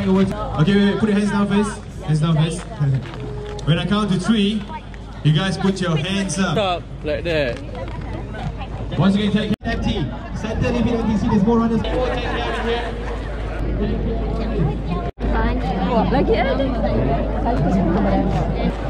Right, I'm gonna pass the mic over. To... Okay, wait, wait, put your hands down first. Hands down first. when I count to three, you guys put your hands up. Stop like that. Once again, take empty. Center limit empty. See, there's more runners. Four, ten here, here. Oh, Lagi ada. Alright,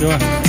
Jom.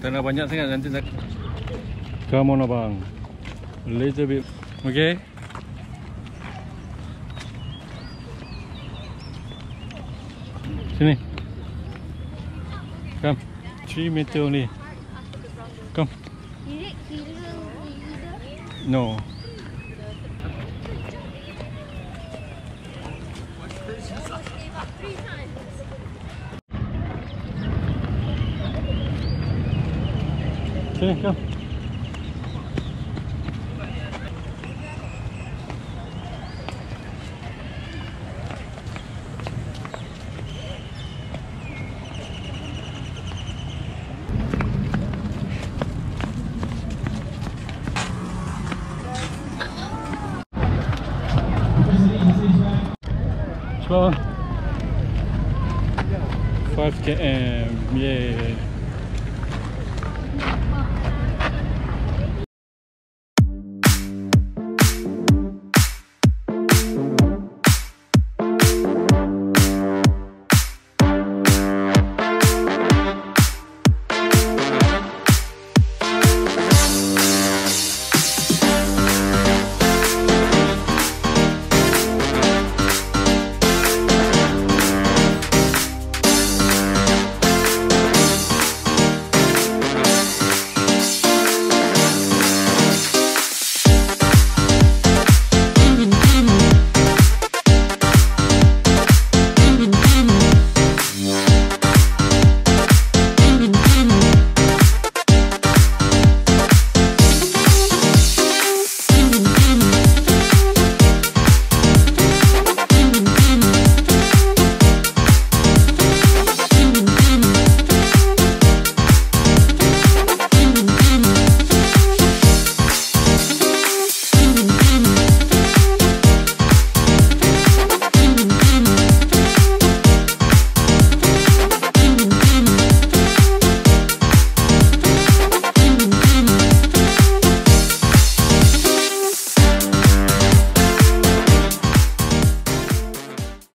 Tanah banyak sangat nanti nak Come on abang. Little bit. Okay? Sini. Come. 3 meter only. Come. No Sini come Cepat five, uh, yeah.